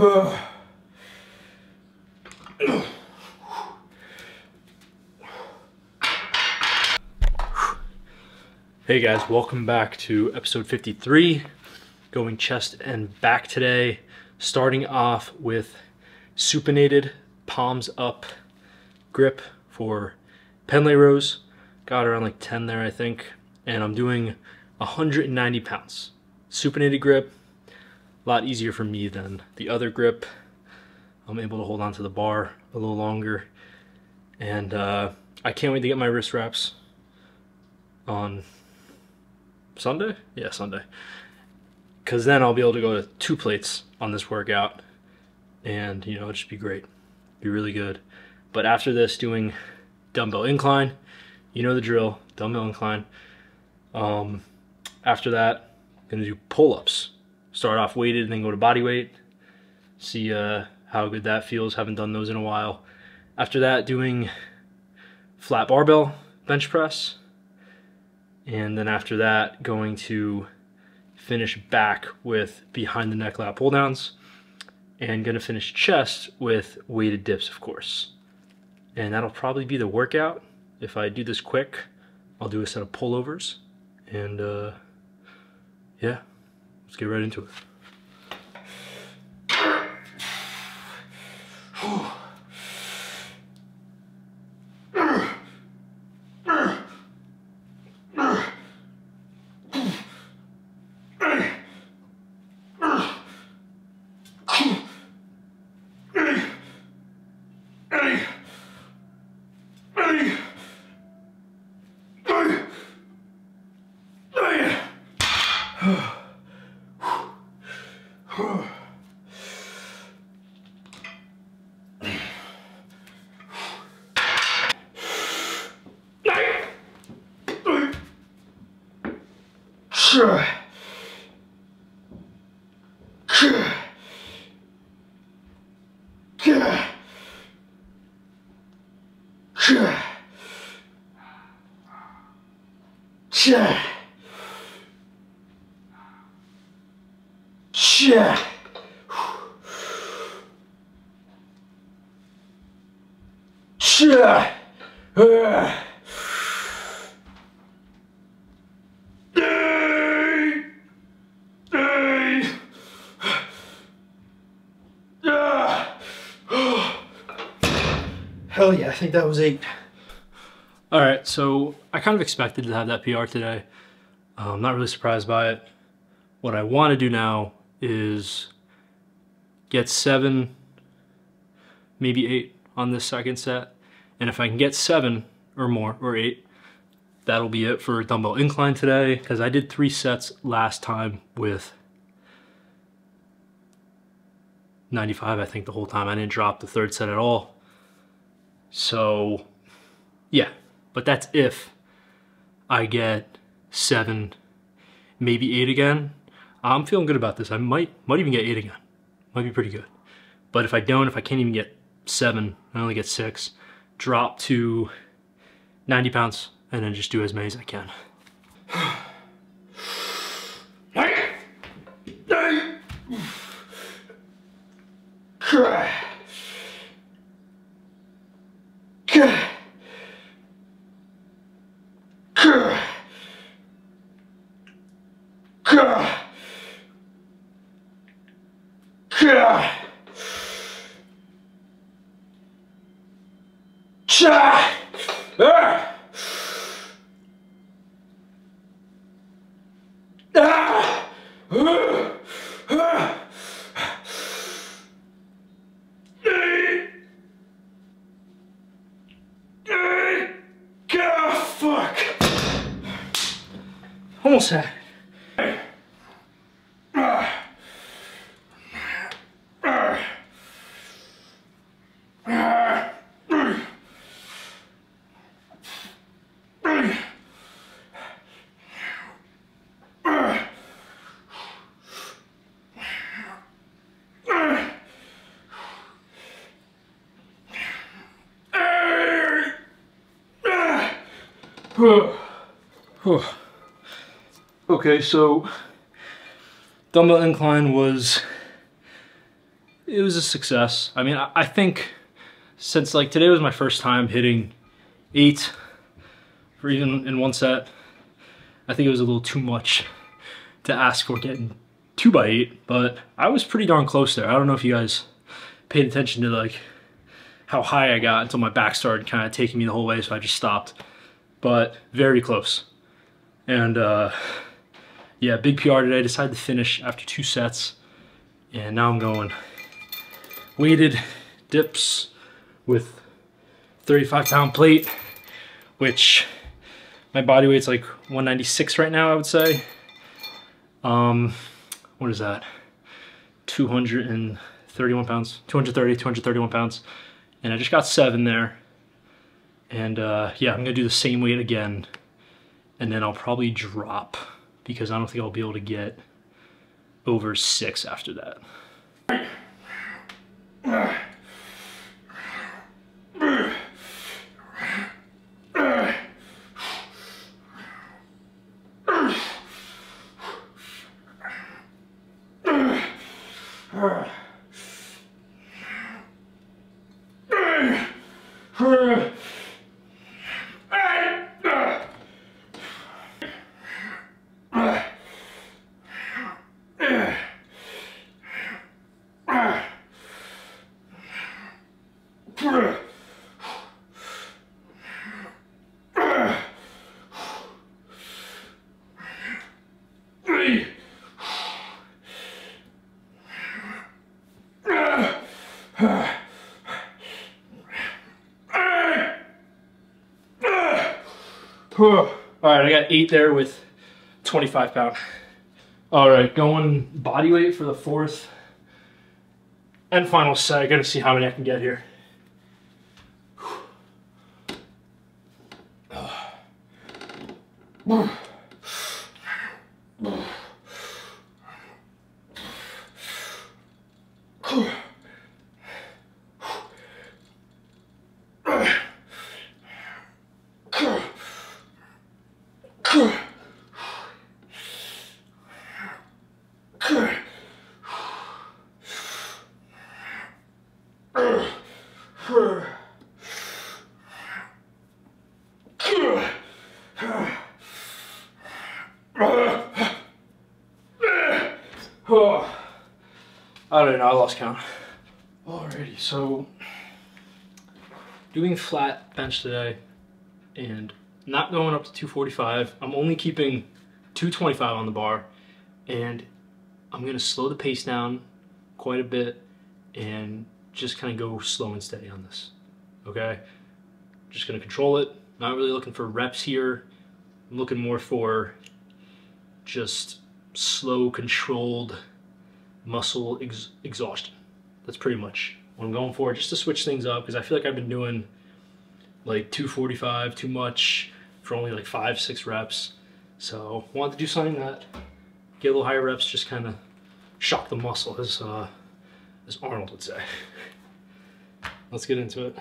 Hey guys, welcome back to episode 53, going chest and back today, starting off with supinated palms up grip for Pendlay rows. Got around like 10 there, I think, and I'm doing 190 pounds. Supinated grip, a lot easier for me than the other grip. I'm able to hold on to the bar a little longer, and uh, I can't wait to get my wrist wraps on Sunday? Yeah, Sunday. Because then I'll be able to go to two plates on this workout and, you know, it'll just be great. Be really good. But after this, doing dumbbell incline, you know the drill, dumbbell incline. Um, after that, gonna do pull-ups. Start off weighted and then go to body weight. See uh, how good that feels. Haven't done those in a while. After that, doing flat barbell bench press and then after that, going to finish back with behind the neck lat pull downs and gonna finish chest with weighted dips, of course. And that'll probably be the workout. If I do this quick, I'll do a set of pullovers and uh, yeah, let's get right into it. Hell yeah, I think that was eight. All right, so I kind of expected to have that PR today. I'm um, not really surprised by it. What I want to do now is get seven, maybe eight on this second set. And if I can get seven or more, or eight, that'll be it for dumbbell incline today, because I did three sets last time with 95, I think, the whole time. I didn't drop the third set at all. So, yeah, but that's if I get seven, maybe eight again. I'm feeling good about this. I might might even get eight again. Might be pretty good. But if I don't, if I can't even get seven, I only get six, drop to 90 pounds and then just do as many as I can. Almost had Okay, so dumbbell incline was it was a success. I mean, I, I think since like today was my first time hitting eight for even in one set, I think it was a little too much to ask for getting two by eight, but I was pretty darn close there. I don't know if you guys paid attention to like how high I got until my back started kind of taking me the whole way, so I just stopped. But very close. And uh, yeah, big PR today. Decided to finish after two sets. And now I'm going weighted dips with 35 pound plate, which my body weight's like 196 right now, I would say. Um, what is that? 231 pounds, 230, 231 pounds. And I just got seven there. And uh, yeah, I'm gonna do the same weight again. And then I'll probably drop because I don't think I'll be able to get over six after that. All right, I got eight there with 25 pound. All right, going body weight for the fourth and final set. I gotta see how many I can get here. Oh, I don't know, I lost count. Alrighty, so doing flat bench today and not going up to 245. I'm only keeping 225 on the bar and I'm gonna slow the pace down quite a bit and just kind of go slow and steady on this, okay? Just gonna control it. Not really looking for reps here. I'm looking more for just slow, controlled muscle ex exhaustion. That's pretty much what I'm going for, just to switch things up, because I feel like I've been doing like 245 too much for only like five, six reps. So wanted to do something that get a little higher reps, just kind of shock the muscle, as uh, as Arnold would say. Let's get into it.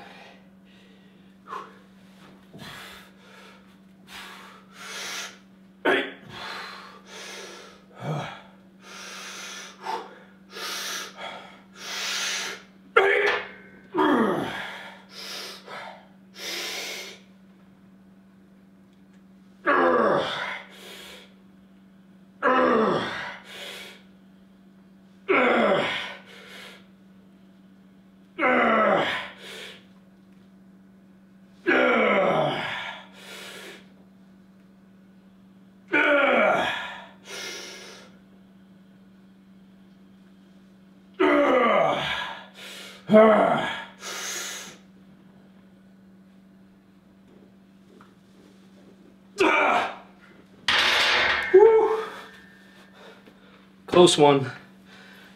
Close one.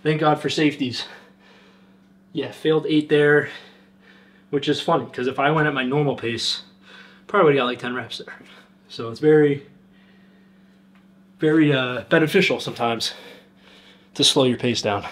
Thank God for safeties. Yeah, failed eight there, which is funny because if I went at my normal pace, probably would have got like 10 reps there. So it's very, very uh, beneficial sometimes to slow your pace down.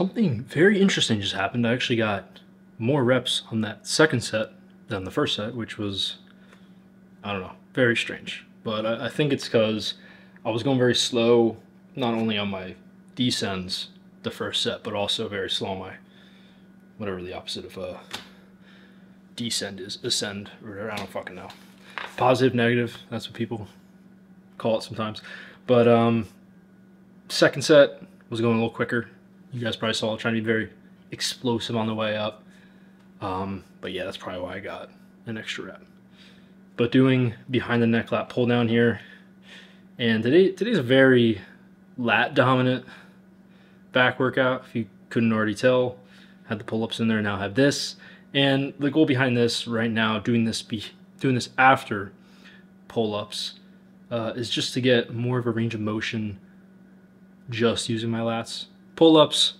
Something very interesting just happened. I actually got more reps on that second set than the first set, which was, I don't know, very strange. But I, I think it's because I was going very slow, not only on my descends the first set, but also very slow on my, whatever the opposite of uh, descend is, ascend, or I don't fucking know. Positive, negative, that's what people call it sometimes. But um, second set was going a little quicker. You guys probably saw trying to be very explosive on the way up. Um, but yeah, that's probably why I got an extra rep. But doing behind the neck lat pull down here, and today today's a very lat dominant back workout. If you couldn't already tell, had the pull ups in there. Now have this, and the goal behind this right now, doing this be doing this after pull ups, uh, is just to get more of a range of motion just using my lats. Pull ups,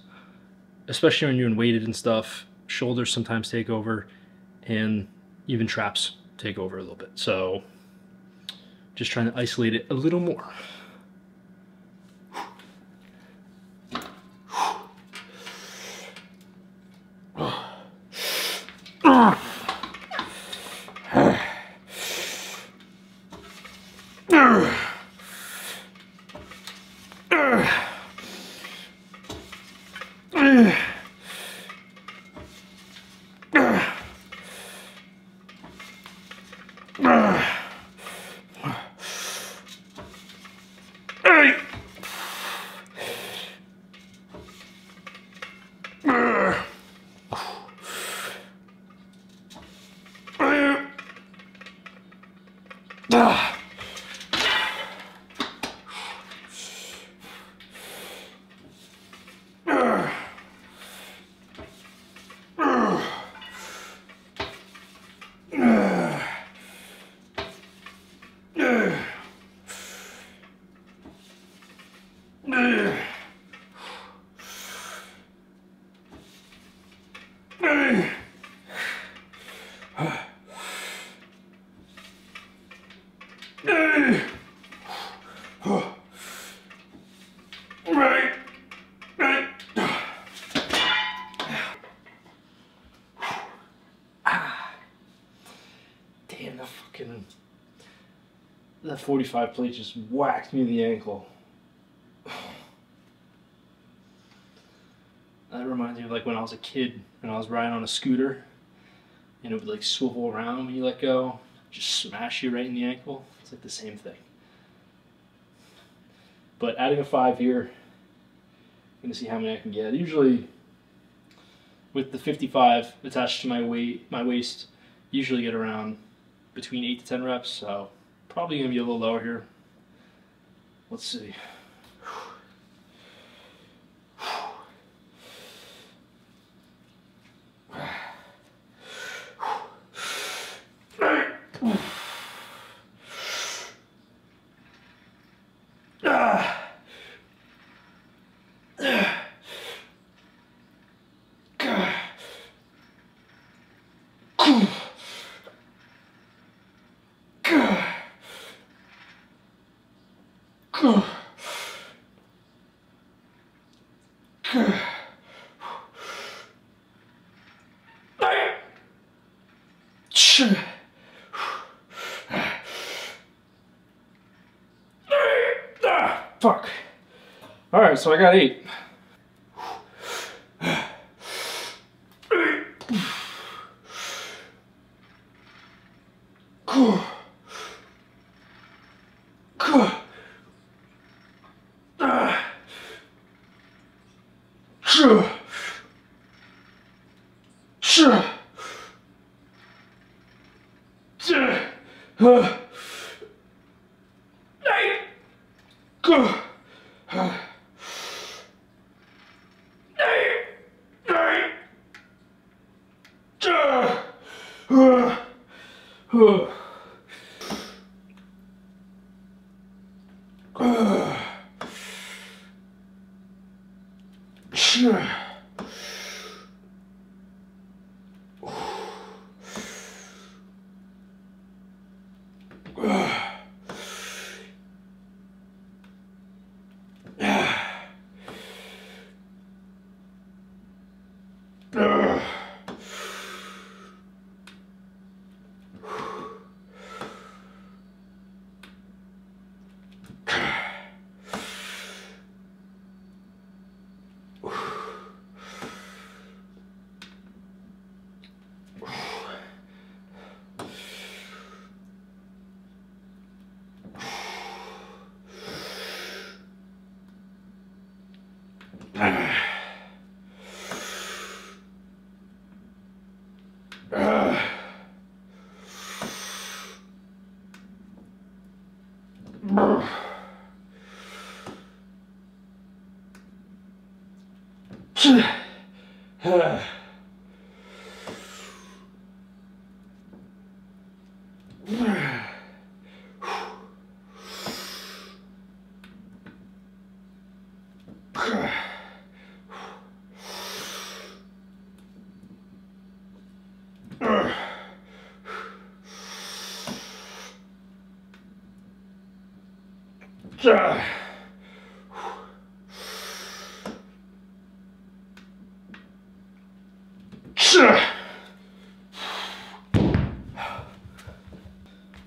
especially when you're in weighted and stuff, shoulders sometimes take over, and even traps take over a little bit. So just trying to isolate it a little more. Damn, ah. That fucking that 45 plate just whacked me in the ankle. That reminds me of like when I was a kid and I was riding on a scooter and it would like swivel around when you let go, just smash you right in the ankle. It's like the same thing. But adding a five here, I'm gonna see how many I can get. Usually with the 55 attached to my weight, my waist, usually get around between eight to 10 reps. So probably gonna be a little lower here. Let's see. Fuck. All right, so I got eight.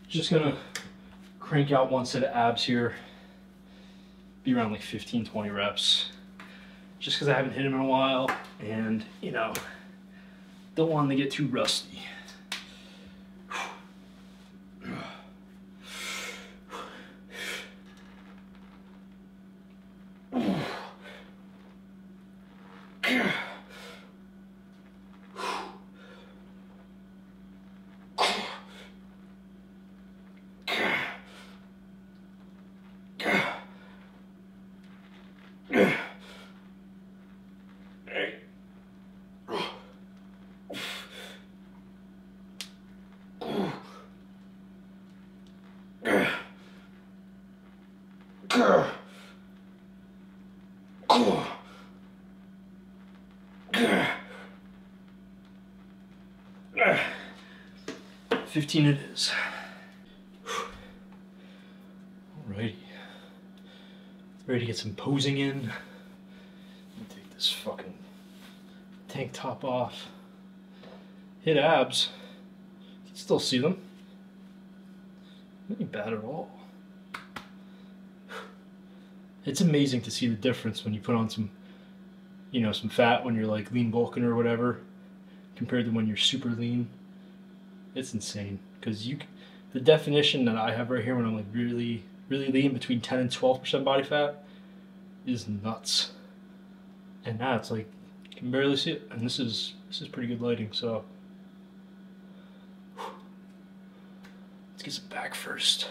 Just gonna crank out one set of abs here. Be around like 15, 20 reps. Just because I haven't hit them in a while and, you know, don't want them to get too rusty. Fifteen it is. Alrighty. Ready to get some posing in. Take this fucking tank top off. Hit abs. Can still see them. Not bad at all. It's amazing to see the difference when you put on some, you know, some fat when you're like lean bulking or whatever, compared to when you're super lean. It's insane because you, the definition that I have right here when I'm like really, really lean between 10 and 12 percent body fat, is nuts. And now it's like you can barely see it, and this is this is pretty good lighting. So let's get some back first.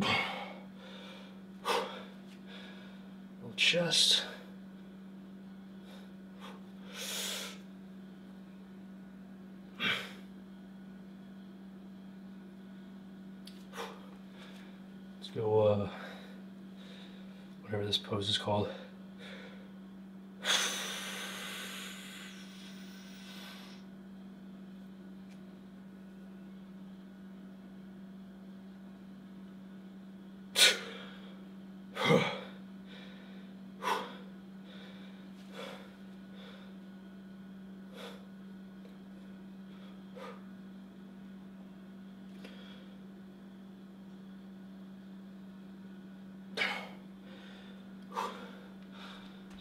chest. Let's go, uh, whatever this pose is called.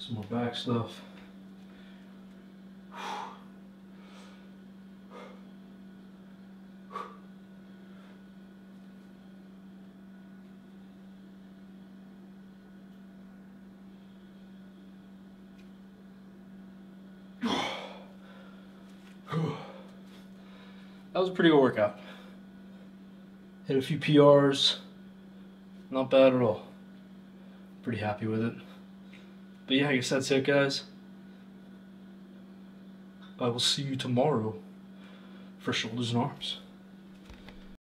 Some more back stuff. That was a pretty good workout. Hit a few PRs. Not bad at all. Pretty happy with it. But yeah, I guess that's it, guys. I will see you tomorrow for shoulders and arms.